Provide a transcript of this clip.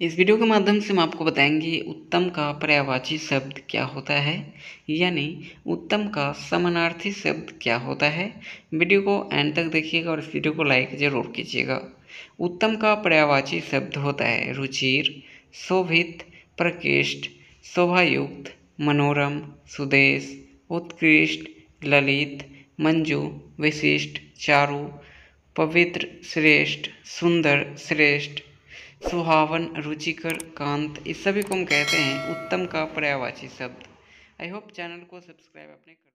इस वीडियो के माध्यम से हम आपको बताएँगे उत्तम का पर्यायवाची शब्द क्या होता है, यानी उत्तम का समानार्थी शब्द क्या होता है। वीडियो को एंड तक देखिएगा और इस वीडियो को लाइक ज़रूर कीजिएगा। उत्तम का पर्यायवाची शब्द होता है रुचिर, शोभित, प्रकृष्ट, शोभायुक्त, मनोरम, सुदेश, उत्कृष्ट, ललित, मंजू, विशिष्ट, चारु, पवित्र, श्रेष्ठ, सुंदर, श्रेष्ठ। सुहावन, रुचिकर, कांत, इस सभी को हम कहते हैं उत्तम का पर्यावाची शब्द। आई होप चैनल को सब्सक्राइब अपने कर